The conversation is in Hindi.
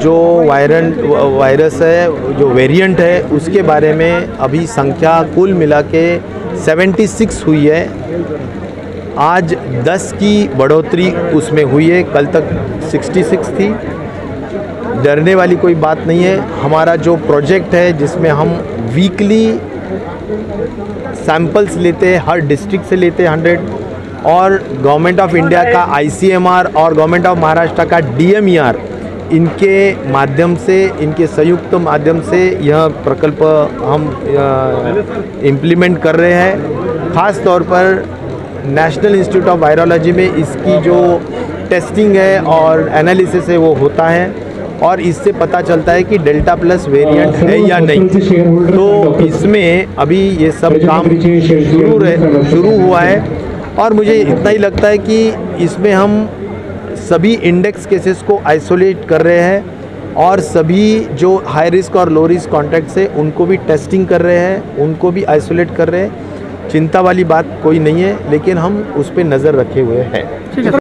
जो वायरल वायरस है, जो वेरिएंट है, उसके बारे में अभी संख्या कुल मिला के 76 हुई है। आज 10 की बढ़ोतरी उसमें हुई है। कल तक 66 थी। डरने वाली कोई बात नहीं है। हमारा जो प्रोजेक्ट है, जिसमें हम वीकली सैंपल्स लेते हैं, हर डिस्ट्रिक्ट से लेते हैं हंड्रेड और गवर्नमेंट ऑफ़ इंडिया का आईसीएमआर और गवर्नमेंट ऑफ़ महाराष्ट्र का डीएमईआर इनके माध्यम से इनके संयुक्त माध्यम से यह प्रकल्प हम इम्प्लीमेंट कर रहे हैं। ख़ास तौर पर नेशनल इंस्टीट्यूट ऑफ़ वायरोलॉजी में इसकी जो टेस्टिंग है और एनालिसिस है वो होता है और इससे पता चलता है कि डेल्टा प्लस वेरिएंट है या नहीं। तो इसमें अभी ये सब काम शुरू शुरू हुआ है और मुझे इतना ही लगता है कि इसमें हम सभी इंडेक्स केसेस को आइसोलेट कर रहे हैं और सभी जो हाई रिस्क और लो रिस्क कॉन्टैक्ट्स है, उनको भी टेस्टिंग कर रहे हैं, उनको भी आइसोलेट कर रहे हैं। चिंता वाली बात कोई नहीं है, लेकिन हम उस पर नज़र रखे हुए हैं